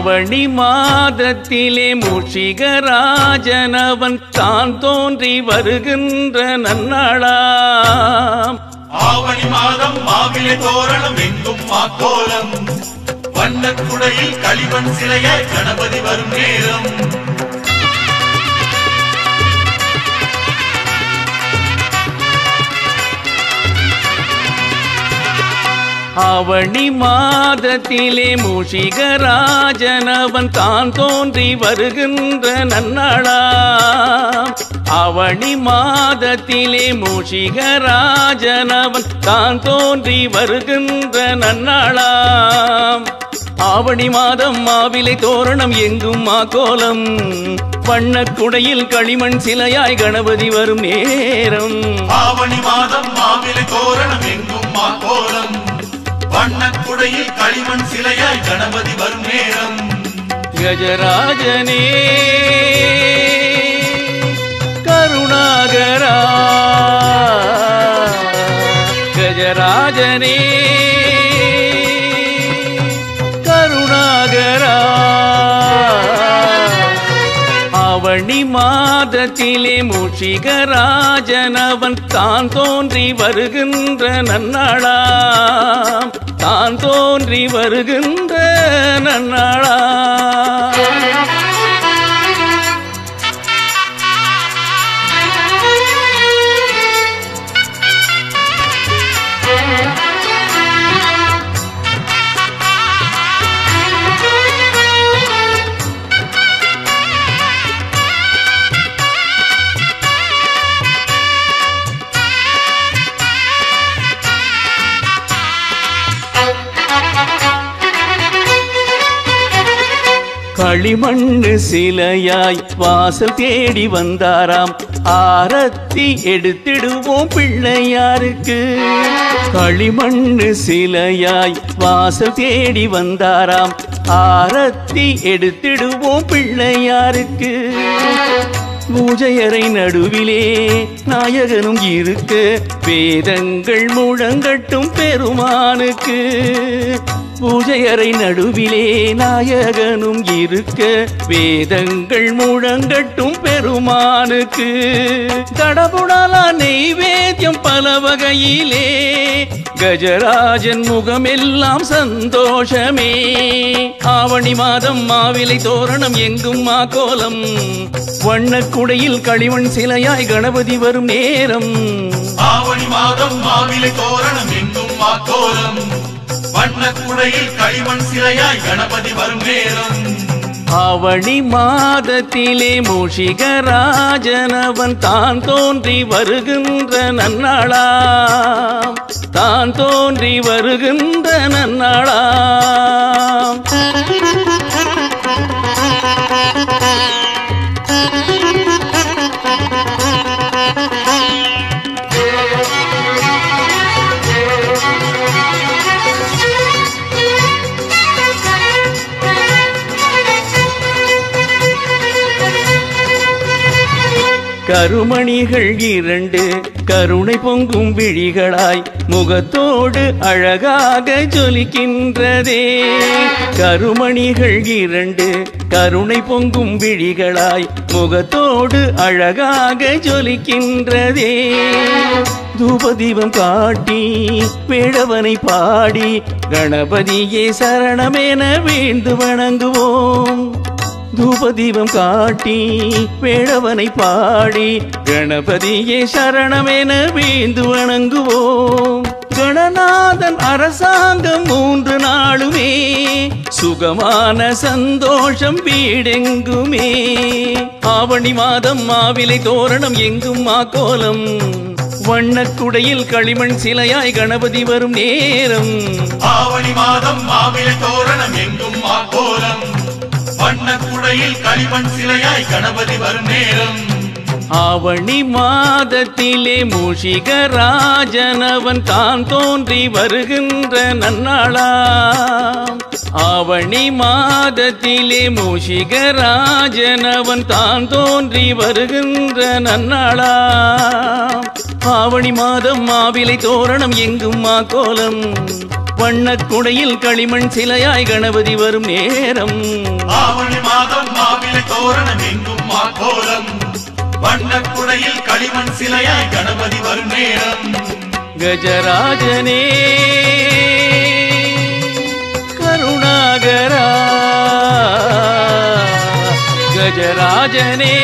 ஆவணி மாதத்திலே மூஷிகராஜனவன் தான் தோன்றி வருகின்ற நன்னாளாம். ஆவணி மாதம் மாவிலை தோரணம் எங்கும் மாக்கோலம். வண்ணக்குடையில் களிவன் சிலைய கணபதி வரும் நேரம். ஆவணி மாதத்திலே மூஷிகராஜனவன் தான் தோன்றி வருகின்ற நன்னாளா? ஆவணி மாதத்திலே மூஷிகராஜனவன் தான் தோன்றி வருகின்ற நன்னாளாம் ஆவணி மாதம் மாவிலை தோரணம் எங்கும் மாக்கோலம். வண்ணக் குடையில் களிமண் சிலையாய் கணபதி வரும் நேரம். ஆவணி மாதம் மாவிலை தோரணம் எங்கும் மாக்கோலம். வண்ணக்குடையில் களிமண் சிலையாய் கணபதி வரும் நேரம். கஜராஜனே கருணாகரா கஜராஜனே. ஆவணி மாதத்திலே மூஷிகராஜனவன் தான் தோன்றி வருகின்ற நன்னாளா தான் தோன்றி வருகின்ற நன்னாளா களிமண்ணு சிலையாய் வாசல் தேடி வந்தாராம். ஆரத்தி எடுத்திடுவோம் பிள்ளையாருக்கு. களிமண்ணு சிலையாய் வாசல் தேடி வந்தாராம். ஆரத்தி எடுத்திடுவோம் பிள்ளையாருக்கு. பூஜையறை நடுவிலே நாயகனும் இருக்க வேதங்கள் முழங்கட்டும் பெருமானுக்கு. பூஜையறை நடுவிலே நாயகனும் இருக்க வேதங்கள் முழங்கட்டும் பெருமானுக்கு. தடபுடலா நெய்வேத்தியம் பல வகையிலே கஜராஜன் முகமெல்லாம் சந்தோஷமே. ஆவணி மாதம் மாவிலை தோரணம் எங்கும் மாக்கோலம். வண்ணக்குடையில் களிவன் சிலையாய் கணபதி வரும் நேரம். ஆவணி மாதம் மாவிலை தோரணம் எங்கும் மாக்கோலம். வண்ணக் குடையில் களிமண் சிலையாய் கணபதி வரும் நேரம். ஆவணி மாதத்திலே மூஷிகராஜனவன் தான் தோன்றி வருகின்ற நன்னாளாம். தான் தோன்றி வருகின்ற நன்னாளாம். கருமணிகள் இரண்டு கருணை பொங்கும் விழிகளாய் முகத்தோடு அழகாக ஜொலிக்கின்றதே. கருமணிகள் இரண்டு கருணை பொங்கும் விழிகளாய் முகத்தோடு அழகாக ஜொலிக்கின்றதே. தூபதீபம் காட்டி வேடவனை பாடி கணபதியே சரணமென வீழ்ந்து வணங்குவோம். தூபதீபம் காட்டி வேடவனை பாடி கணபதியே சரணமென வீந்து வணங்குவோம். கணநாதன் அரசாங்கம் மூன்று நாளுமே சுகமான சந்தோஷம் வீடெங்குமே. ஆவணி மாதம் மாவிலை தோரணம் எங்கும் மாக்கோலம் வண்ணக்குடையில் களிமண் சிலையாய் கணபதி வரும் நேரம். ஆவணி மாதம் மாவிலை தோரணம் எங்கும் மாக்கோலம் வண்ணக் குடையில் களிமண் சிலையாய் கணபதி வரும் நேரம். ஆவணி மாதத்திலே மூஷிகராஜனவன் தான் தோன்றி வருகின்ற நன்னாளாம் ஆவணி மாதத்திலே மூஷிகராஜனவன் தான் தோன்றி வருகின்ற நன்னாளாம் ஆவணி மாதம் மாவிலை தோரணம் எங்கும் மா கோலம் வண்ணக்குடையில் களிமண் சிலையாய் கணபதி வரும் நேரம். ஆவணி மாதம் மாவிலை தோரணம் எங்கும் மாக்கோலம். வண்ணக்குடையில் களிமண் சிலையாய் கணபதி வரும் நேரம். கஜராஜனே கருணாகரா. கஜராஜனே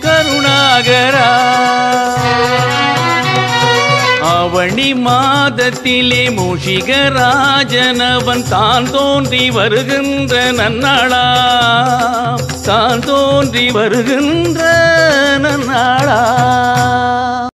கருணாகரா. ஆவணி மாதத்திலே மூஷிகராஜனவன் தான் தோன்றி வருகின்ற நன்னாளா? தான் தோன்றி வருகின்ற நன்னாளா?